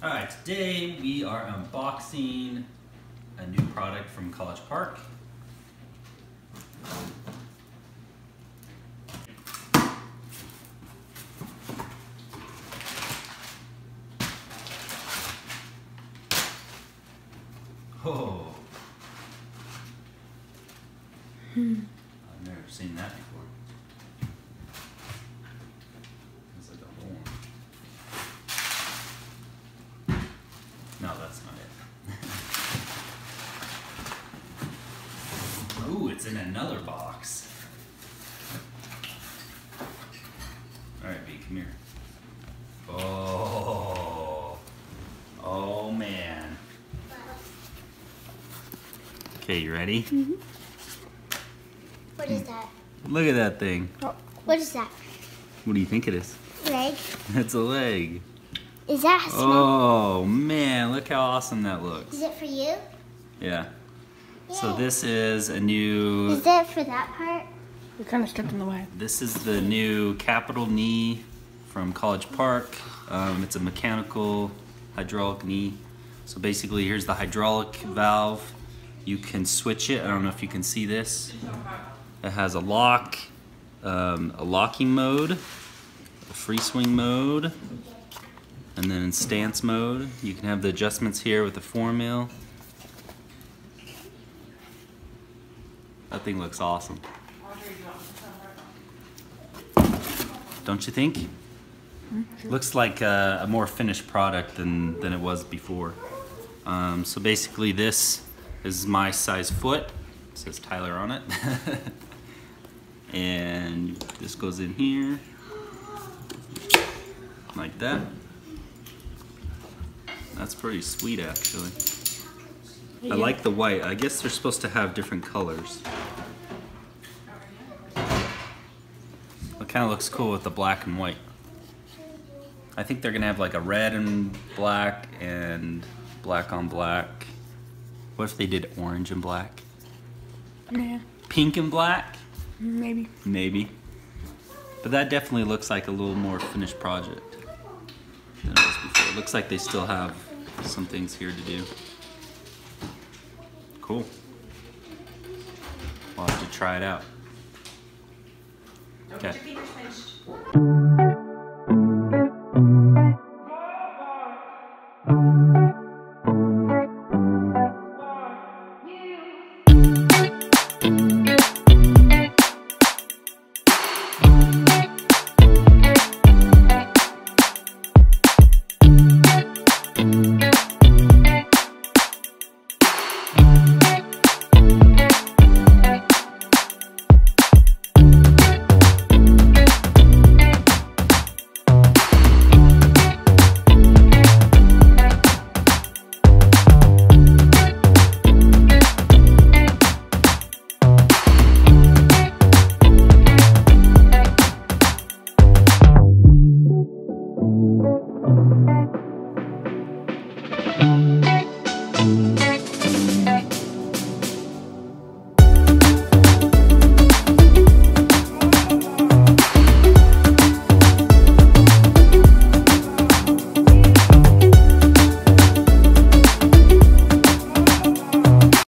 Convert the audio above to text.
Alright, today we are unboxing a new product from College Park. Oh. I've never seen that before. It's like a horn. No, that's not it. Ooh, it's in another box. Alright, B, come here. Oh. Oh, man. Okay, you ready? Mm-hmm. What is that? Look at that thing. Oh. What is that? What do you think it is? Leg? It's a leg. Is that a small? Oh, man, look how awesome that looks. Is it for you? Yeah. So this is a new Is that for that part? You're kind of stuck in the way. This is the new Capital knee from College Park. Um, it's a mechanical hydraulic knee. So basically, here's the hydraulic valve. You can switch it. I don't know if you can see this. It has a lock, um, a locking mode, a free swing mode, and then in stance mode, you can have the adjustments here with the four mil. That thing looks awesome. Don't you think? Looks like a, a more finished product than, than it was before. Um, so basically this is my size foot. It says Tyler on it. and this goes in here. Like that. That's pretty sweet actually. I like the white. I guess they're supposed to have different colors. It kind of looks cool with the black and white. I think they're gonna have like a red and black and black on black. What if they did orange and black? Yeah, Pink and black? maybe. Maybe. But that definitely looks like a little more finished project than it was before. It looks like they still have some things here to do. Cool. We'll have to try it out. Okay. Thank you.